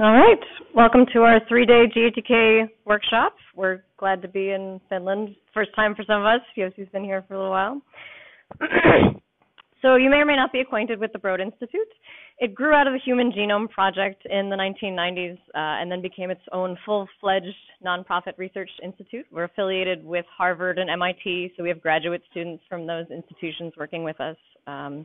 All right. Welcome to our three-day GATK workshop. We're glad to be in Finland. First time for some of us. Yossi's been here for a little while. so you may or may not be acquainted with the Broad Institute. It grew out of the Human Genome Project in the 1990s uh, and then became its own full-fledged nonprofit research institute. We're affiliated with Harvard and MIT, so we have graduate students from those institutions working with us. Um,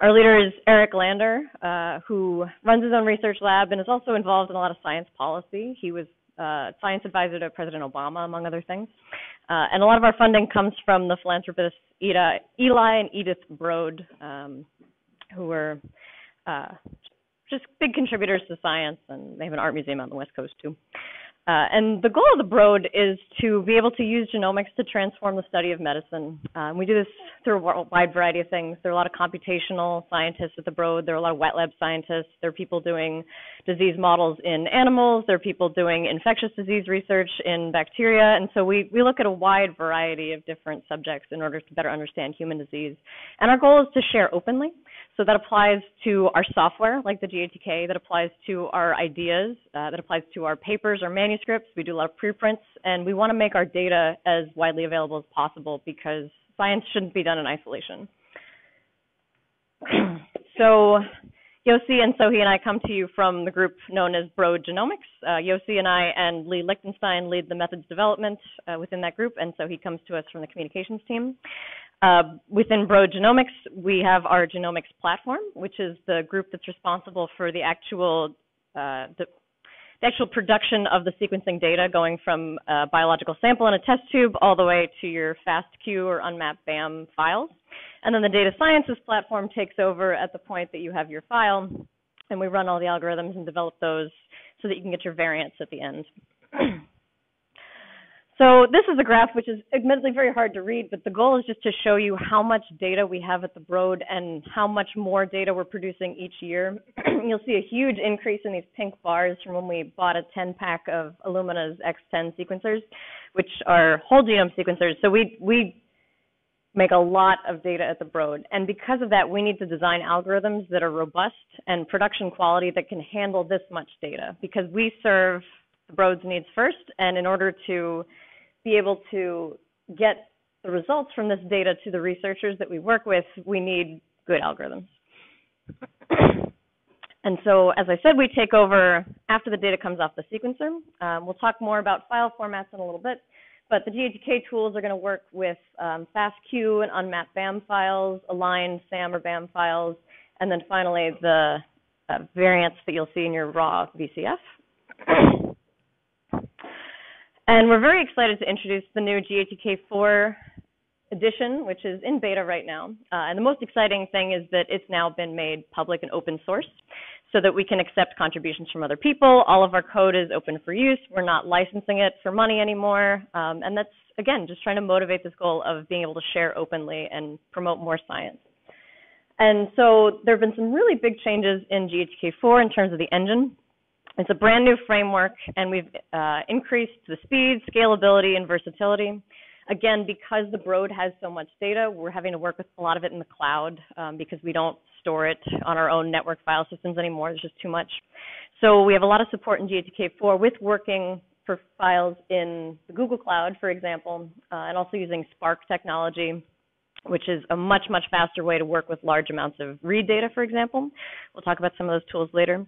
our leader is Eric Lander, uh, who runs his own research lab and is also involved in a lot of science policy. He was uh, science advisor to President Obama, among other things. Uh, and a lot of our funding comes from the philanthropists Ida, Eli and Edythe Broad, um, who were uh, just big contributors to science, and they have an art museum on the West Coast too. Uh, and the goal of the Broad is to be able to use genomics to transform the study of medicine. Um, we do this through a wide variety of things. There are a lot of computational scientists at the Broad. There are a lot of wet lab scientists. There are people doing disease models in animals. There are people doing infectious disease research in bacteria. And so we, we look at a wide variety of different subjects in order to better understand human disease. And our goal is to share openly. So that applies to our software, like the GATK, that applies to our ideas, uh, that applies to our papers, or our manuscripts. We do a lot of preprints, and we want to make our data as widely available as possible because science shouldn't be done in isolation. so Yossi and Soo Hee and I come to you from the group known as Broad Genomics. Uh, Yossi and I and Lee Lichtenstein lead the methods development uh, within that group, and Soo Hee comes to us from the communications team. Uh, within Broad Genomics, we have our genomics platform, which is the group that's responsible for the actual uh, the, the, actual production of the sequencing data, going from a biological sample in a test tube all the way to your FASTQ or unmapped BAM files. And then the data sciences platform takes over at the point that you have your file, and we run all the algorithms and develop those so that you can get your variants at the end. So this is a graph which is admittedly very hard to read, but the goal is just to show you how much data we have at the Broad and how much more data we're producing each year. You'll see a huge increase in these pink bars from when we bought a 10-pack of Illumina's X10 sequencers, which are whole genome sequencers. So we, we make a lot of data at the Broad. And because of that, we need to design algorithms that are robust and production quality that can handle this much data because we serve Broad's needs first. And in order to be able to get the results from this data to the researchers that we work with, we need good algorithms. and so, as I said, we take over after the data comes off the sequencer. Um, we'll talk more about file formats in a little bit, but the GATK tools are going to work with um, FASTQ and unmapped BAM files, aligned SAM or BAM files, and then finally the uh, variants that you'll see in your raw VCF. And we're very excited to introduce the new GATK4 edition, which is in beta right now. Uh, and the most exciting thing is that it's now been made public and open source so that we can accept contributions from other people. All of our code is open for use. We're not licensing it for money anymore. Um, and that's, again, just trying to motivate this goal of being able to share openly and promote more science. And so there have been some really big changes in GATK4 in terms of the engine. It's a brand new framework, and we've uh, increased the speed, scalability, and versatility. Again, because the Broad has so much data, we're having to work with a lot of it in the cloud um, because we don't store it on our own network file systems anymore. There's just too much. So we have a lot of support in GATK4 with working for files in the Google Cloud, for example, uh, and also using Spark technology, which is a much, much faster way to work with large amounts of read data, for example. We'll talk about some of those tools later.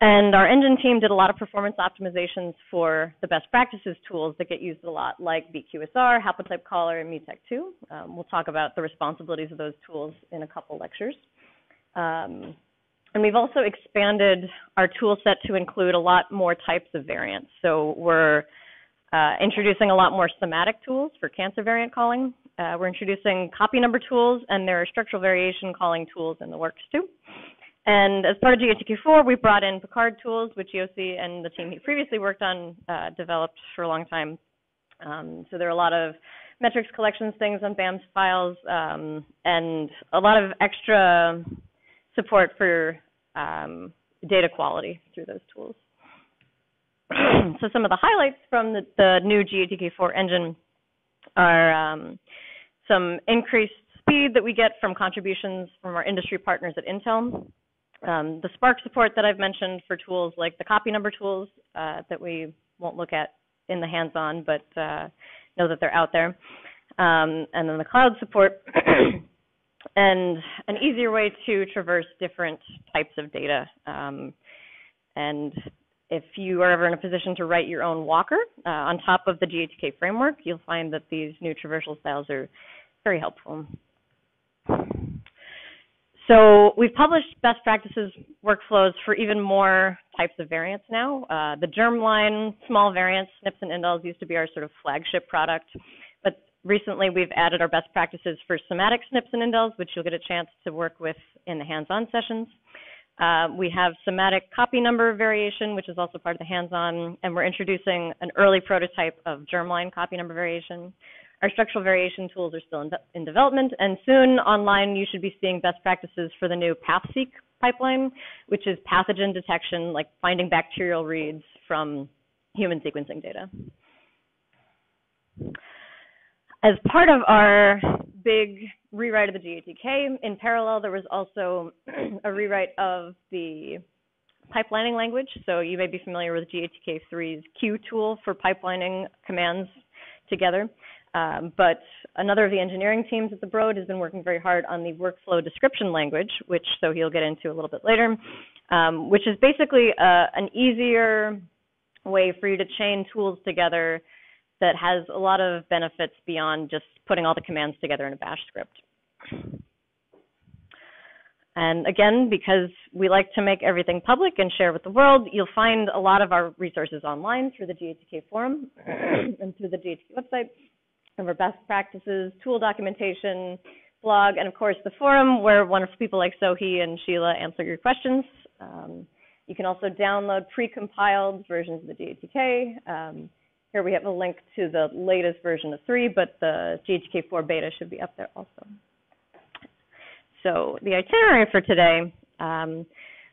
And our engine team did a lot of performance optimizations for the best practices tools that get used a lot, like BQSR, Haplotype Caller, and MuTect2. Um, we'll talk about the responsibilities of those tools in a couple lectures. Um, and we've also expanded our tool set to include a lot more types of variants. So we're uh, introducing a lot more somatic tools for cancer variant calling. Uh, we're introducing copy number tools, and there are structural variation calling tools in the works too. And as part of GATK4, we brought in Picard tools, which Yossi and the team he previously worked on uh, developed for a long time. Um, so there are a lot of metrics collections things on BAM's files, um, and a lot of extra support for um, data quality through those tools. so some of the highlights from the, the new GATK4 engine are um, some increased speed that we get from contributions from our industry partners at Intel. Um, the Spark support that I've mentioned for tools like the copy number tools uh, that we won't look at in the hands-on, but uh, know that they're out there. Um, and then the cloud support and an easier way to traverse different types of data. Um, and if you are ever in a position to write your own walker uh, on top of the GATK framework, you'll find that these new traversal styles are very helpful. So we've published best practices workflows for even more types of variants now. Uh, the germline small variants, SNPs and indels, used to be our sort of flagship product, but recently we've added our best practices for somatic SNPs and indels, which you'll get a chance to work with in the hands-on sessions. Uh, we have somatic copy number variation, which is also part of the hands-on, and we're introducing an early prototype of germline copy number variation. Our structural variation tools are still in, de in development, and soon online you should be seeing best practices for the new PathSeq pipeline, which is pathogen detection, like finding bacterial reads from human sequencing data. As part of our big rewrite of the GATK, in parallel, there was also a rewrite of the pipelining language. So you may be familiar with GATK3's Queue tool for pipelining commands together. Um, but another of the engineering teams at the Broad has been working very hard on the workflow description language, which so he'll get into a little bit later, um, which is basically uh, an easier way for you to chain tools together that has a lot of benefits beyond just putting all the commands together in a bash script. And again, because we like to make everything public and share with the world, you'll find a lot of our resources online through the GATK forum and through the GATK website of our best practices, tool documentation, blog, and of course the forum where wonderful people like Soo Hee and Sheila answer your questions. Um, you can also download pre-compiled versions of the GATK. Um, here we have a link to the latest version of 3, but the GATK4 beta should be up there also. So the itinerary for today, um,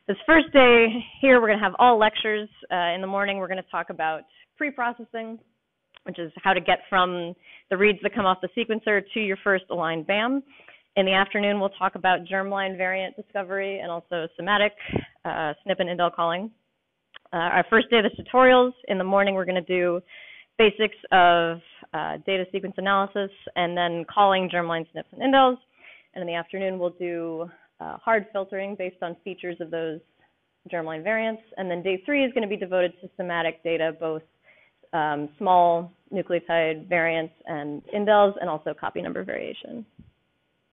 this first day here we're going to have all lectures. Uh, in the morning we're going to talk about pre-processing, which is how to get from the reads that come off the sequencer to your first aligned BAM. In the afternoon we'll talk about germline variant discovery and also somatic uh, SNP and indel calling. Uh, our first day of the tutorials, in the morning we're going to do basics of uh, data sequence analysis and then calling germline SNPs and indels. And in the afternoon, we'll do uh, hard filtering based on features of those germline variants. And then day three is going to be devoted to somatic data, both um, small nucleotide variants and indels, and also copy number variation.